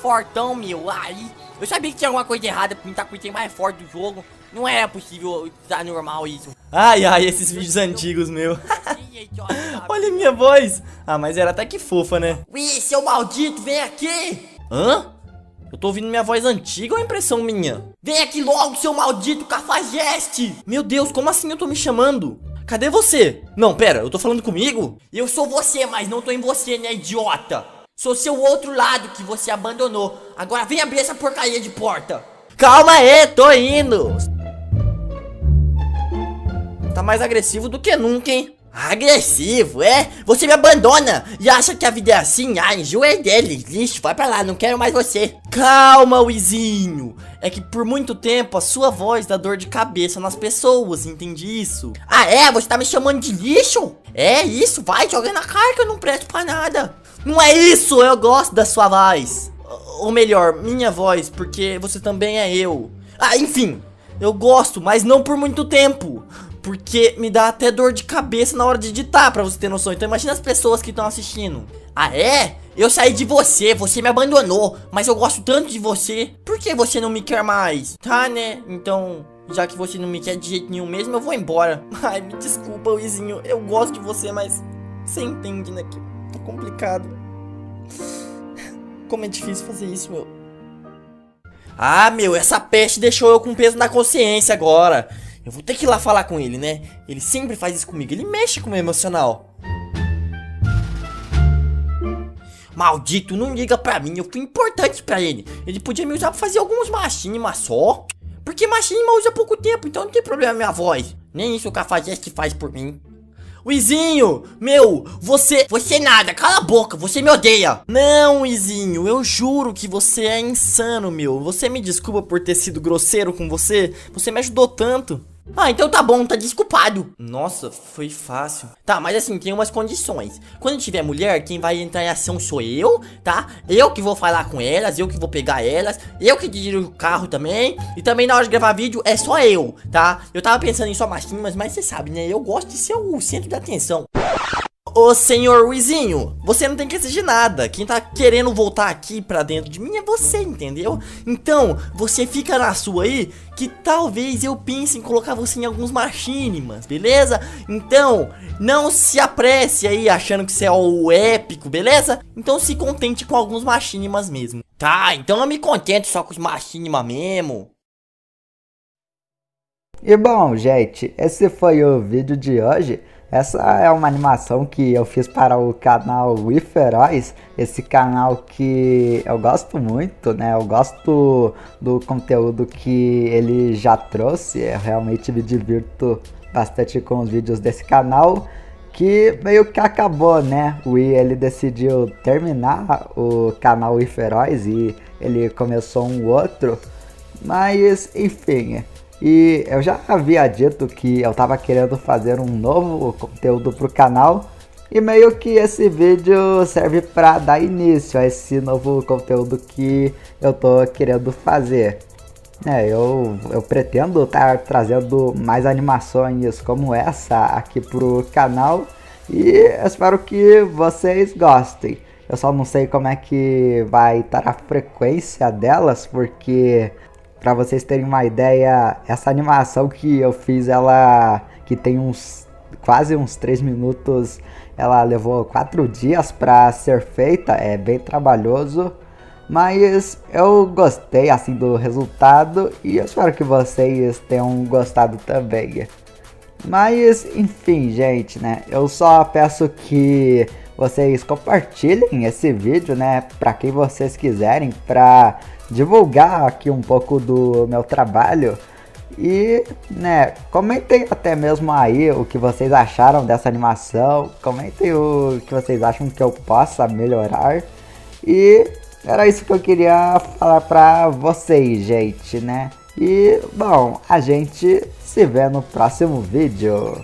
fortão, meu. Aí, eu sabia que tinha alguma coisa errada pra mim tá com o item mais forte do jogo. Não era possível tá normal isso. Ai, ai, esses vídeos antigos, meu. Olha minha voz. Ah, mas era até que fofa, né? Ui, seu maldito, vem aqui. Hã? Eu tô ouvindo minha voz antiga ou é impressão minha? Vem aqui logo, seu maldito cafajeste. Meu Deus, como assim eu tô me chamando? Cadê você? Não, pera, eu tô falando comigo? Eu sou você, mas não tô em você, né, idiota? Sou seu outro lado que você abandonou. Agora vem abrir essa porcaria de porta. Calma aí, tô indo. Tá mais agressivo do que nunca, hein? Agressivo, é? Você me abandona e acha que a vida é assim? Ah, enjoei dele, lixo, vai pra lá, não quero mais você Calma, Wizinho É que por muito tempo a sua voz dá dor de cabeça nas pessoas, entende isso? Ah é? Você tá me chamando de lixo? É isso, vai, joga na cara que eu não presto pra nada Não é isso, eu gosto da sua voz Ou melhor, minha voz, porque você também é eu Ah, enfim, eu gosto, mas não por muito tempo porque me dá até dor de cabeça na hora de editar, pra você ter noção. Então imagina as pessoas que estão assistindo. Ah, é? Eu saí de você, você me abandonou, mas eu gosto tanto de você. Por que você não me quer mais? Tá, né? Então, já que você não me quer de jeito nenhum mesmo, eu vou embora. Ai, me desculpa, Luizinho. Eu gosto de você, mas você entende, né? Que é complicado. Como é difícil fazer isso, meu. Ah, meu, essa peste deixou eu com peso na consciência agora. Eu vou ter que ir lá falar com ele, né? Ele sempre faz isso comigo, ele mexe com o meu emocional. Maldito, não liga pra mim, eu fui importante pra ele. Ele podia me usar pra fazer alguns machinima só. Porque machinima usa pouco tempo, então não tem problema minha voz. Nem isso o Cafajeste faz por mim. Wizinho, meu, você... Você nada, cala a boca, você me odeia. Não, Wizinho, eu juro que você é insano, meu. Você me desculpa por ter sido grosseiro com você. Você me ajudou tanto. Ah, então tá bom, tá desculpado. Nossa, foi fácil. Tá, mas assim, tem umas condições. Quando tiver mulher, quem vai entrar em ação sou eu, tá? Eu que vou falar com elas, eu que vou pegar elas, eu que dirijo o carro também. E também na hora de gravar vídeo é só eu, tá? Eu tava pensando em só machinhas, mas você sabe, né? Eu gosto de ser o centro da atenção. Ô senhor Wizinho, você não tem que exigir nada. Quem tá querendo voltar aqui pra dentro de mim é você, entendeu? Então, você fica na sua aí, que talvez eu pense em colocar você em alguns machinimas, beleza? Então, não se apresse aí achando que você é o épico, beleza? Então se contente com alguns machinimas mesmo. Tá, então eu me contento só com os machinimas mesmo. E bom, gente, esse foi o vídeo de hoje. Essa é uma animação que eu fiz para o canal We Feroz, esse canal que eu gosto muito, né? Eu gosto do conteúdo que ele já trouxe, eu realmente me divirto bastante com os vídeos desse canal, que meio que acabou, né? O I ele decidiu terminar o canal We Feroz e ele começou um outro, mas enfim, e eu já havia dito que eu tava querendo fazer um novo conteúdo pro canal. E meio que esse vídeo serve para dar início a esse novo conteúdo que eu tô querendo fazer. É, eu, eu pretendo estar tá trazendo mais animações como essa aqui pro canal e espero que vocês gostem. Eu só não sei como é que vai estar a frequência delas, porque para vocês terem uma ideia, essa animação que eu fiz, ela que tem uns quase uns 3 minutos, ela levou 4 dias para ser feita, é bem trabalhoso, mas eu gostei assim do resultado e eu espero que vocês tenham gostado também. Mas enfim, gente, né? Eu só peço que vocês compartilhem esse vídeo, né, para quem vocês quiserem, para divulgar aqui um pouco do meu trabalho. E, né, comentem até mesmo aí o que vocês acharam dessa animação, comentem o que vocês acham que eu possa melhorar. E era isso que eu queria falar pra vocês, gente, né? E, bom, a gente se vê no próximo vídeo.